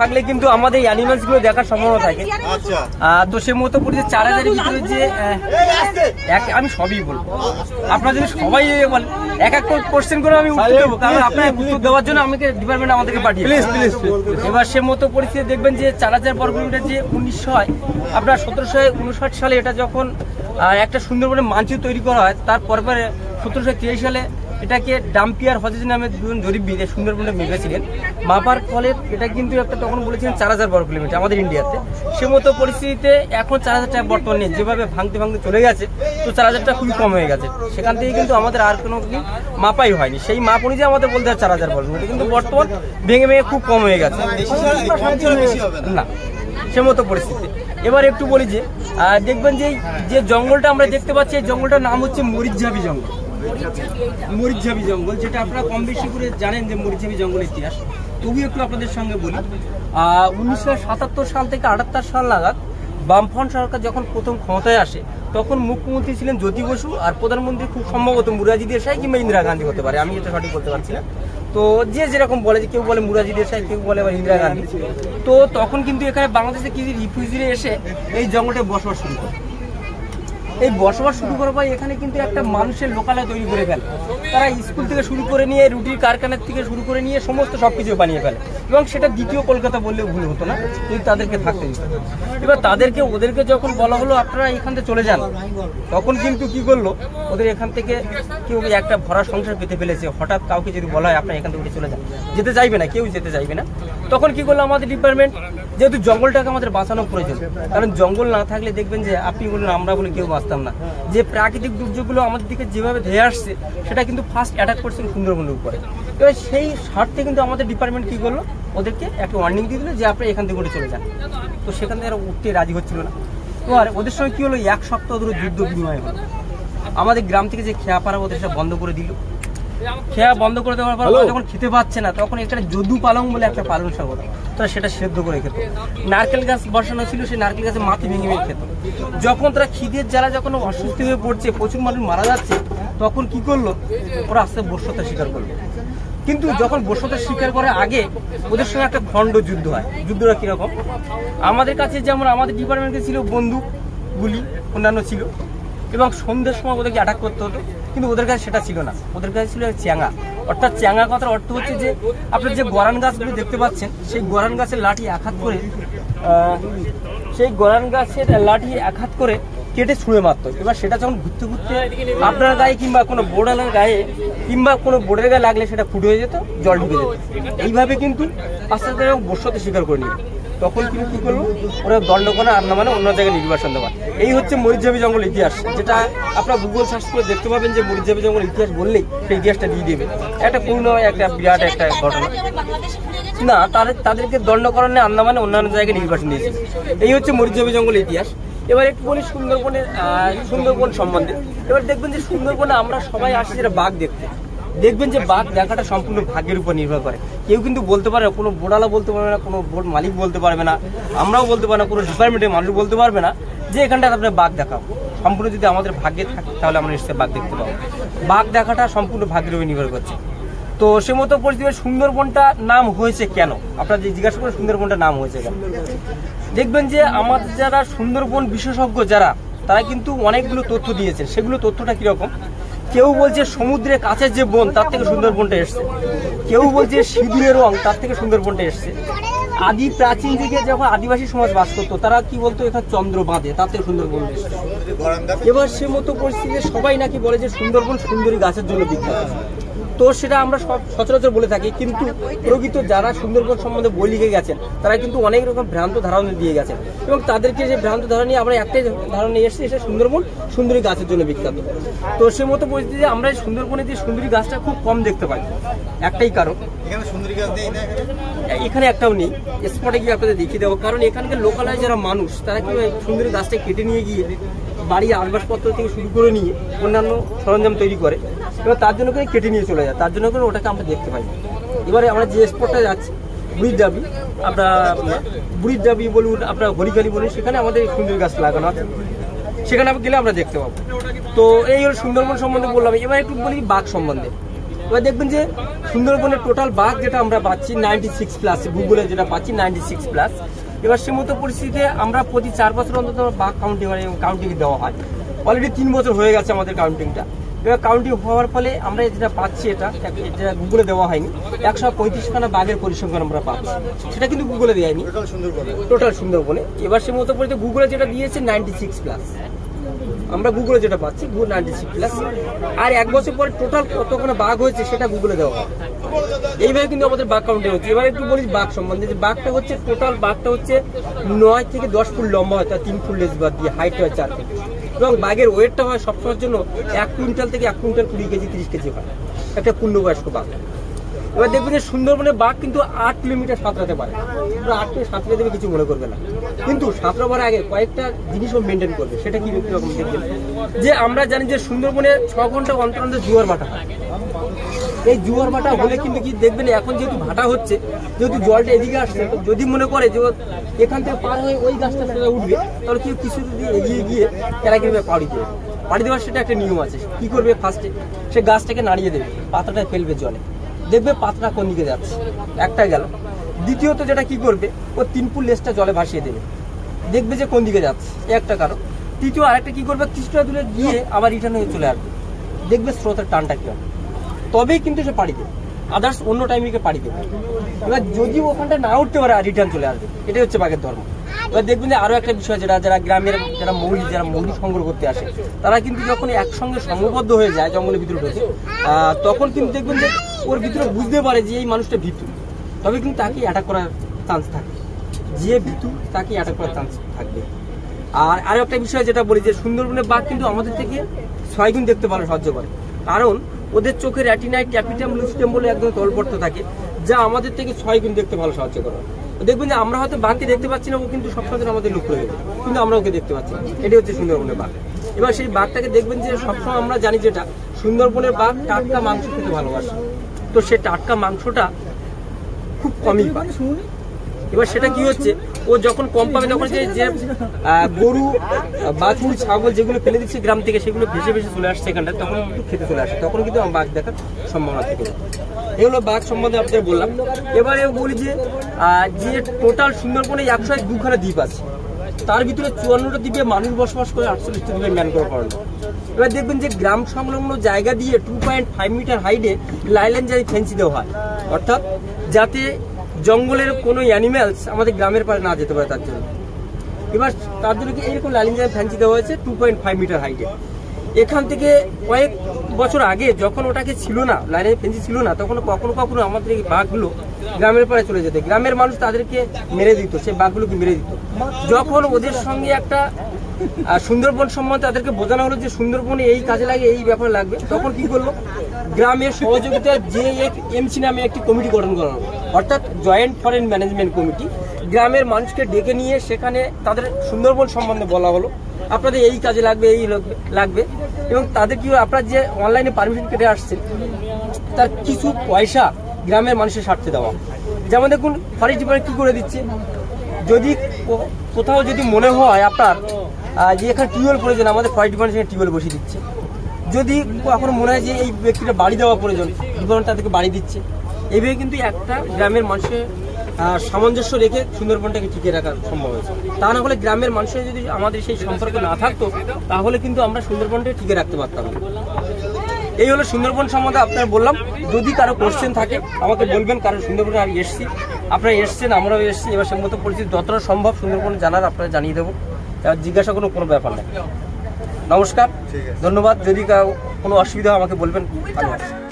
থাকলে কিন্তু আমাদের অ্যানিমালসগুলো দেখার সম্ভাবনা থাকে। আচ্ছা। তো সে মতো পড়েছে চার হাজারের ভিতরে যে এক আমি সবই বলব। আপনারা যদি সবাই বলেন এক এক কোশ্চেন করে আমি উত্তর দেবো কারণ আপনার উত্তর দেওয়ার জন্য আমাকে ডিপার্টমেন্ট আমাদেরকে পাঠিয়ে প্লিজ প্লিজ এবার সে মতো পরিস্থিতি দেখবেন যে চার হাজার বর্গ কিলোমিটার যে উনিশশো হয় আপনার সতেরোশো উনষাট সালে এটা যখন একটা সুন্দরবনের মানচিত্র তৈরি করা হয় তার পরে সতেরোশো তিরাশি সালে এটাকে ডাম্পিয়ার হজেজ নামে দুজন জরিপবিদ এই সুন্দরবনে মেপেছিলেন মাপার ফলে এটা কিন্তু একটা তখন বলেছিলেন চার হাজার বর্গ কিলোমিটার আমাদের ইন্ডিয়াতে। সে মতো পরিস্থিতিতে এখন চার হাজার টাকা বর্তমান যেভাবে ভাঙতে ভাঙতে চলে গেছে, তো চার হাজার টাকা খুবই কম হয়ে গেছে। সেখান থেকে কিন্তু আমাদের আর কোনো মাপাই হয়নি। সেই মাপ অনুযায়ী আমাদের বলতে হয় চার হাজার বর্গ কিলোমিটার, কিন্তু বর্তমান ভেঙে ভেঙে খুব কম হয়ে গেছে। না, সে মতো পরিস্থিতি। এবার একটু বলি যে দেখবেন যে যে জঙ্গলটা আমরা দেখতে পাচ্ছি, এই জঙ্গলটার নাম হচ্ছে মরিচঝাবি জঙ্গল। মরিচঝাবি জঙ্গল, যেটা আপনারা কম বেশি করে জানেন যে মরিচঝাবি জঙ্গলের ইতিহাস। তবু একটু আপনাদের সঙ্গে বলি উনিশশো সাতাত্তর সাল থেকে আটাত্তর সাল নাগাদ বামফ্রন্ট সরকার যখন প্রথম ক্ষমতায় আসে, তখন মুখ্যমন্ত্রী ছিলেন জ্যোতি বসু আর প্রধানমন্ত্রী খুব সম্ভবত মুরাজি দেশাই কিংবা ইন্দিরা গান্ধী হতে পারে, আমি এটা সঠিক বলতে পারছি না। তো যে যেরকম বলে যে কেউ বলে মুরাজি দেশাই, কেউ বলে আবার ইন্দিরা গান্ধী। তো তখন কিন্তু এখানে বাংলাদেশে কিছু রিফিউজিরা এসে এই জঙ্গলটা বসবাস শুরু করে। এই বসবাস শুরু করার পর এখানে কিন্তু একটা মানুষের লোকালয় তৈরি করে ফেলে। তারা স্কুল থেকে শুরু করে নিয়ে রুটির কারখানার থেকে শুরু করে নিয়ে সমস্ত সব কিছু বানিয়ে ফেলে। এবং সেটা দ্বিতীয় কলকাতা বললেও ভুল হতো না, যদি তাদেরকে থাকতে দিত। এবার তাদেরকে, ওদেরকে যখন বলা হলো, আপনারা এখান থেকে চলে যান, তখন কিন্তু কি করল, ওদের এখান থেকে কেউ একটা ভরা সংসার পেতে ফেলেছে। হঠাৎ কাউকে যদি বলা হয়, আপনারা এখান থেকে চলে যান। যেতে চাইবে না, কেউ যেতে চাইবে না। তখন কি করল আমাদের ডিপার্টমেন্ট যেহেতু জঙ্গলটাকে আমাদের বাঁচানো প্রয়োজন। কারণ জঙ্গল না থাকলে দেখবেন যে আপনি বলুন, আমরা বলে কেউ বাঁচতাম না। যে প্রাকৃতিক দুর্যোগগুলো আমাদের দিকে যেভাবে ধেয়ে আসছে, সেটা কিন্তু ফার্স্ট অ্যাটাক করছেন সুন্দরবনের উপরে। এবার সেই স্বার্থে কিন্তু আমাদের ডিপার্টমেন্ট কি করল? ওদেরকে একটা ওয়ার্নিং দিয়ে দিল যে আপনি এখান থেকে উঠে চলে যান। তো সেখান থেকে উঠতে রাজি হচ্ছিল না। এবার ওদের সঙ্গে কি হলো? এক সপ্তাহ ধরে যুদ্ধ বিনিময় হলো। আমাদের গ্রাম থেকে যে খেয়া পাড়া ওদের সব বন্ধ করে দিল। খেয়া বন্ধ করে দেওয়ার পর যখন খেতে পাচ্ছে না তখন এখানে যদু পালং বলে একটা পালং শাক তারা সেটা সেদ্ধ করে খেত। নারকেল গাছ বসানো ছিল সেই নারকেল গাছে মাটি ভেঙে ভেঙে খেত। যখন তারা খিদের জ্বালা যখন অসুস্থ হয়ে পড়ছে প্রচুর মানুষ মারা যাচ্ছে তখন কি করল? ওরা আস্তে বর্ষতা স্বীকার করল। কিন্তু যখন বর্ষতা স্বীকার করে আগে ওদের সঙ্গে একটা খণ্ড যুদ্ধ হয়। যুদ্ধটা কীরকম? আমাদের কাছে যেমন আমাদের ডিপার্টমেন্টে ছিল বন্দুক গুলি অন্যান্য ছিল। এবং সন্ধ্যের সময় ওদেরকে অ্যাটাক করতে হতো। কিন্তু ওদের কাছে সেটা ছিল না। ওদের কাছে ছিল চ্যাঙা। অর্থাৎ চ্যাঙা কথার অর্থ হচ্ছে যে আপনার যে গরান গাছগুলো দেখতে পাচ্ছেন, সেই গরান গাছের লাঠি আঘাত করে সেই গরান গাছের লাঠি আঘাত করে কেটে ছুঁড়ে মারতো। এবার সেটা যখন ঘুরতে ঘুরতে আপনার গায়ে কিংবা কোনো বোর্ডালের গায়ে কিংবা কোনো বোর্ডের গায়ে লাগলে সেটা ফুটে হয়ে যেত, জল ঢুকে যেত। এইভাবে কিন্তু আস্তে আস্তে এরকম বর্ষতে স্বীকার করে নিল। তখন কিন্তু কী করল? ওরা দণ্ড করে আর না মানে অন্য জায়গায় নির্বাসন দেওয়া। এই হচ্ছে মরিচঝাবি জঙ্গল ইতিহাস, যেটা আপনার গুগল সার্চ করে দেখতে পাবেন যে মরিচঝাবি জঙ্গল ইতিহাস বললেই সেই ইতিহাসটা দিয়ে দেবে। একটা পূর্ণ একটা বিরাট একটা ঘটনা। না, তাদের তাদেরকে দণ্ড করানো আন্দামানে অন্যান্য জায়গায় নির্বাচন দিয়েছে। এই হচ্ছে মরিচঝাবি জঙ্গল ইতিহাস। এবার একটু বলি সুন্দরবনের আহ, সুন্দরবন সম্বন্ধে। এবার দেখবেন যে সুন্দরবনে আমরা সবাই আসি যেটা বাঘ দেখতে। দেখবেন যে বাঘ দেখাটা সম্পূর্ণ ভাগ্যের উপর নির্ভর করে। কেউ কিন্তু বলতে পারে কোনো বোর্ডালা বলতে পারবে না কোনো বোর্ড মালিক বলতে পারবে না আমরাও বলতে পারি না কোনো ডিপার্টমেন্টের মানুষ বলতে পারবে না যে এখানটা আপনার বাঘ দেখাবো সম্পূর্ণ যদি আমাদের ভাগ্যে থাকে তাহলে আমরা নিশ্চয়ই বাঘ দেখতে পাবো। বাঘ দেখাটা সম্পূর্ণ ভাগ্যের উপর নির্ভর করছে। তো সে মতো পরিস্থিতিতে সুন্দরবনটা নাম হয়েছে কেন? আপনার যে জিজ্ঞাসা করে সুন্দরবনটা নাম হয়েছে কেন? দেখবেন যে আমাদের যারা সুন্দরবন বিশেষজ্ঞ যারা, তারা কিন্তু অনেকগুলো তথ্য দিয়েছে সেগুলো তথ্যটা কীরকম? কেউ বলছে সমুদ্রের কাছের যে বন, তার থেকে সুন্দরবনটা এসছে। কেউ বলছে সিঁদুরের রং, তার থেকে সুন্দরবনটা এসছে। আদি প্রাচীন যুগে যখন আদিবাসী সমাজ বাস করতো, তারা কি বলতো? এখানে চন্দ্র বাঁধে, তার থেকে সুন্দরবন এসছে। এবার সে মতো পরিস্থিতিতে সবাই নাকি বলে যে সুন্দরবন সুন্দরী গাছের জন্য বিখ্যাত। তো সেটা আমরা সব সচরাচর বলে থাকি কিন্তু প্রকৃত যারা সুন্দরবন সম্বন্ধে বই লিখে গেছেন তারা কিন্তু অনেক রকম ভ্রান্ত ধারণা দিয়ে গেছেন। এবং তাদেরকে যে ভ্রান্ত ধারণা নিয়ে আমরা একটাই ধারণা নিয়ে এসেছি সেটা সুন্দরবন সুন্দরী গাছের জন্য বিখ্যাত। তো সে মতো পরিস্থিতি যে আমরা সুন্দরবনে যে সুন্দরী গাছটা খুব কম দেখতে পাই। একটাই কারণ। এখানে একটাও নেই। স্পটে গিয়ে আপনাদের দেখিয়ে দেবো। কারণ এখানকার লোকালয় যারা মানুষ তারা কি সুন্দরী গাছটা কেটে নিয়ে গিয়ে বাড়ি আসবাসপত্র থেকে শুরু করে নিয়ে অন্যান্য সরঞ্জাম তৈরি করে। এবার তার জন্য করে কেটে নিয়ে চলে যায়। তার জন্য করে ওটাকে আমরা দেখতে পাই। এবারে আমরা যে স্পটটা যাচ্ছি, বুড়ির ডাবি, আমরা বুড়ির ডাবি বলুন আপনার হরিকালি বলুন, সেখানে আমাদের সুন্দর গাছ লাগানো আছে। সেখানে গেলে আমরা দেখতে পাবো। তো এই হলো সুন্দরবন সম্বন্ধে বললাম। এবার একটু বলি বাঘ সম্বন্ধে। এবার দেখবেন যে সুন্দরবনের টোটাল বাঘ যেটা আমরা পাচ্ছি নাইনটি সিক্স প্লাস গুগলে যেটা পাচ্ছি নাইনটি সিক্স প্লাস এবার সে মতো পরিস্থিতিতে আমরা প্রতি চার বছর অন্তত বাঘ কাউন্টিং কাউন্টিং দেওয়া হয়। অলরেডি তিন বছর হয়ে গেছে আমাদের কাউন্টিংটা কাউন্টিং হওয়ার ফলে আমরা যেটা পাচ্ছি এটা যেটা গুগলে দেওয়া হয়নি একশো পঁয়ত্রিশখানা বাঘের পরিসংখ্যান আমরা পাচ্ছি। সেটা কিন্তু গুগলে দেয়নি। টোটাল সুন্দরবনে। এবার সে মতো পরিস্থিতি গুগলে যেটা দিয়েছে নাইনটি সিক্স প্লাস আমরা গুগলে যেটা পাচ্ছি গুগল নাইনটি সিক্স প্লাস আর এক বছর পরে টোটাল কতখানা বাঘ হয়েছে সেটা গুগলে দেওয়া হয় এইভাবে কিন্তু আমাদের বাঘ কাউন্টিং হচ্ছে। এবার একটু বলি বাঘ সম্বন্ধে যে বাঘটা হচ্ছে টোটাল বাঘটা হচ্ছে নয় থেকে দশ ফুট লম্বা হয় তার তিন ফুট লেজ বাদ দিয়ে হাইট হয় চার ফুট। এবং বাঘের ওয়েটটা হয় সবসময়ের জন্য এক কুইন্টাল থেকে এক কুইন্টাল কুড়ি কেজি, তিরিশ কেজি হয়। একটা পূর্ণবয়স্ক বাঘ। এবার দেখবেন যে সুন্দরবনে বাঘ কিন্তু আট কিলোমিটার সাঁতরাতে পারে। আট থেকে সাঁতরে দেবে কিছু মনে করবে না। কিন্তু সাঁতরাবার আগে কয়েকটা জিনিসও মেনটেন করবে, সেটা কি রকম দেখবেন? যে আমরা জানি যে সুন্দরবনে ছ ঘণ্টা অন্তর অন্তর জোয়ার মাঠা হয়। এই জোয়ার ভাটা হলে কিন্তু কি দেখবেন এখন যেহেতু ভাটা হচ্ছে, যেহেতু জলটা এদিকে আসছে যদি মনে করে যে এখান থেকে পার হয়ে ওই গাছটা সেটা উঠবে, তাহলে কেউ কিছু যদি এগিয়ে গিয়ে এরা কিনবে পাড়ি দেবে। পাড়ি দেওয়ার সেটা একটা নিয়ম আছে। কি করবে ফার্স্টে সে গাছটাকে নাড়িয়ে দেবে, পাতাটা ফেলবে জলে। দেখবে পাতটা কোন দিকে যাচ্ছে? একটা গেল। দ্বিতীয়ত যেটা কি করবে? ও তিন ফুট লেজটা জলে ভাসিয়ে দেবে। দেখবে যে কোন দিকে যাচ্ছে। একটা কারণ। তৃতীয় আরেকটা কি করবে? কিছুটা দূরে গিয়ে আবার রিটার্ন হয়ে চলে আসবে। দেখবে স্রোতের টানটা কি হবে? তবেই কিন্তু সে পাড়ি দেবে। আদার্স অন্য টাইমে পাড়ি দেবে। এবার যদি ওখানটা না উঠতে পারে রিটার্ন চলে আসবে। এটাই হচ্ছে বাঘের ধর্ম। এবার দেখবেন যে আরও একটা বিষয় যেটা যারা গ্রামের, যারা মৌলি যারা মৌলি সংগ্রহ করতে আসে, তারা কিন্তু যখন একসঙ্গে সংঘবদ্ধ হয়ে যায়, জঙ্গলের ভিতরে ঢোকে তখন কিন্তু দেখবেন যে ওর ভিতরে বুঝতে পারে যে এই মানুষটা ভিতু। তবে কিন্তু তাকে অ্যাটাক করার চান্স থাকে। যে ভিতু, তাকে অ্যাটাক করার চান্স থাকবে। আর আরও একটা বিষয় যেটা বলি যে সুন্দরবনের বাঘ কিন্তু আমাদের থেকে ছয় গুণ দেখতে ভালো সাহায্য করে। কারণ ওদের চোখে র্যাটিনায় ক্যাপিটাম লুসিটাম বলে একদম তলপর্ত থাকে, যা আমাদের থেকে ছয় গুণ দেখতে ভালো সাহায্য করে। দেখবেন যে আমরা হয়তো বাঘকে দেখতে পাচ্ছি না, ও কিন্তু সবসময় আমাদের লুক করে দেবে কিন্তু আমরা ওকে দেখতে পাচ্ছি না। এটাই হচ্ছে সুন্দরবনের বাঘ। এবার সেই বাঘটাকে দেখবেন যে সবসময় আমরা জানি যেটা, সুন্দরবনের বাঘ টাটকা মাংস খেতে ভালোবাসে। তো সে টাটকা মাংসটা খুব কমই পায়। এবার সেটা কি হচ্ছে? ও যখন কম পাবে, তখন যে যে গরু বাছুর, ছাগল যেগুলো ফেলে দিচ্ছে গ্রাম থেকে, সেগুলো ভেসে ভেসে চলে আসছে এখানটায়, তখন খেতে চলে আসে। তখন কিন্তু আমার বাঘ দেখার সম্ভাবনা থাকে। এগুলো বাঘ সম্বন্ধে আপনাদের বললাম। এবারে বলি যে যে টোটাল সুন্দরবনে একশো এক দুখানা দ্বীপ আছে। তার ভিতরে চুয়ান্নটা দ্বীপে মানুষ বসবাস করে, আটচল্লিশটা দ্বীপে ম্যান করে পড়ানো এবার দেখবেন যে গ্রাম সংলগ্ন জায়গা দিয়ে টু পয়েন্ট ফাইভ মিটার হাইটে লাইলেন জারি ফেন্সি দেওয়া হয়। অর্থাৎ যাতে জঙ্গলের কোনো অ্যানিম্যালস আমাদের গ্রামের পারে না যেতে পারে তার জন্য। এবার তার জন্য কি এইরকম জারি ফ্যান্সি দেওয়া হয়েছে? টু পয়েন্ট ফাইভ মিটার হাইটে এখান থেকে কয়েক বছর আগে যখন ওটাকে ছিল না লাইনের ফেন্সি ছিল না, তখন কখনো কখনো আমাদের এই বাঘগুলো গ্রামের পাড়ে চলে যেত। গ্রামের মানুষ তাদেরকে মেরে দিত সেই বাঘগুলোকে মেরে দিত। যখন ওদের সঙ্গে একটা সুন্দরবন সম্বন্ধে তাদেরকে বোঝানো হলো যে সুন্দরবনে এই কাজে লাগে, এই ব্যাপার লাগবে, তখন কি করল? গ্রামের সহযোগিতায় যে এমসি নামে একটি কমিটি গঠন করা হলো। অর্থাৎ জয়েন্ট ফরেন ম্যানেজমেন্ট কমিটি, গ্রামের মানুষকে ডেকে নিয়ে সেখানে তাদের সুন্দরবন সম্বন্ধে বলা হলো। আপনাদের এই কাজে লাগবে, এই লাগবে- এবং তাদের কি আপনার যে অনলাইনে পারমিশন কেটে আসছে তার কিছু পয়সা গ্রামের মানুষের স্বার্থে দেওয়া। যেমন দেখুন, ফরেস্ট ডিপার্টমেন্ট কী করে দিচ্ছে? যদি কোথাও যদি মনে হয় আপনার যে এখানে টিউবওয়েল প্রয়োজন, আমাদের ফরেস্ট ডিপার্টমেন্ট টিউবওয়েল বসিয়ে দিচ্ছে। যদি কখনো মনে হয় যে এই ব্যক্তিটা বাড়ি দেওয়া প্রয়োজন, ডিপার্টমেন্ট তাদেরকে বাড়ি দিচ্ছে এইভাবে কিন্তু একটা গ্রামের মানুষের সামঞ্জস্য রেখে সুন্দরবনটাকে টিকে রাখা সম্ভব হয়েছে। তা না হলে গ্রামের মানুষের যদি আমাদের সেই সম্পর্ক না থাকতো তাহলে কিন্তু আমরা সুন্দরবনটাকে টিকে রাখতে পারতাম এই হলো সুন্দরবন সম্বন্ধে আপনার বললাম। যদি কারও কোশ্চেন থাকে আমাকে বলবেন কারণ সুন্দরবনে আমি এসেছি। আপনারা এসছেন আমরাও এসেছি। এবার সে মতো পরিস্থিতি যতটা সম্ভব সুন্দরবন জানার আপনারা জানিয়ে দেবো। এবার জিজ্ঞাসা কোনো কোনো ব্যাপার নেই। নমস্কার। ধন্যবাদ। যদি কোনো অসুবিধা হয় আমাকে বলবেন আমি।